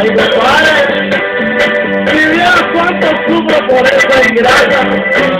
Ay, compadre, si vieras cuánto sufro por esa ingrata.